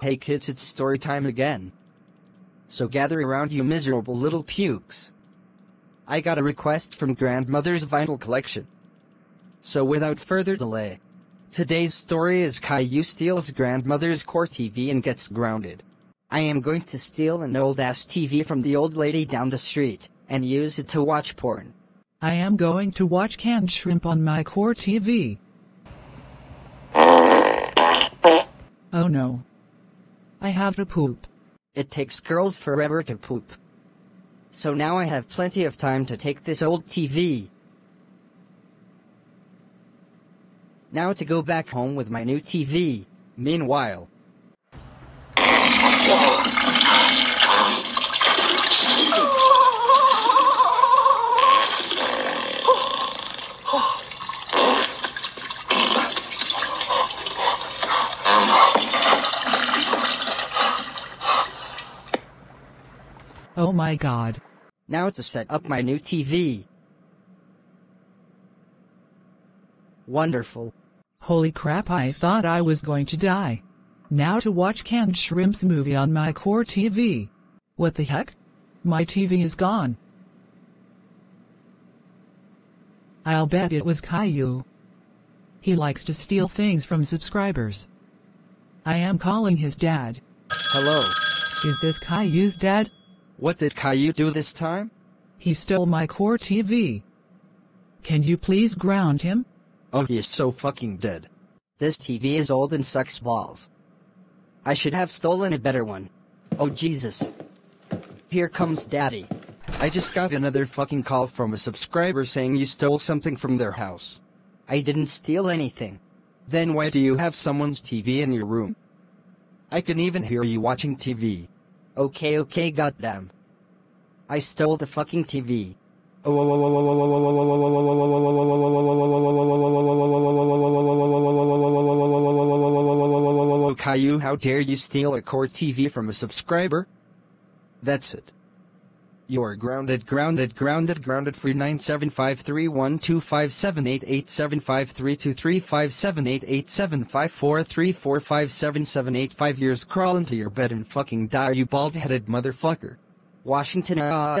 Hey kids, it's story time again. So gather around you miserable little pukes. I got a request from grandmother's vinyl collection. So without further delay, today's story is Caillou steals grandmother's core TV and gets grounded. I am going to steal an old ass TV from the old lady down the street and use it to watch porn. I am going to watch canned shrimp on my core TV. Oh no. I have to poop. It takes girls forever to poop. So now I have plenty of time to take this old TV. Now to go back home with my new TV. Meanwhile, Oh my god. now to set up my new TV. Wonderful. Holy crap, I thought I was going to die. Now to watch canned shrimps movie on my core TV. What the heck? My TV is gone. I'll bet it was Caillou. He likes to steal things from subscribers. I am calling his dad. Hello. Is this Caillou's dad? What did Caillou do this time? He stole my core TV. Can you please ground him? Oh, he is so fucking dead. This TV is old and sucks balls. I should have stolen a better one. Oh, Jesus. Here comes Daddy. I just got another fucking call from a subscriber saying you stole something from their house. I didn't steal anything. Then why do you have someone's TV in your room? I can even hear you watching TV. Okay, okay, goddamn. I stole the fucking TV. Caillou, how dare you steal a core TV from a subscriber? That's it. You're grounded, grounded, grounded, grounded for 97531257887532357887543457785 years crawl into your bed and fucking die you bald-headed motherfucker. Washington uh.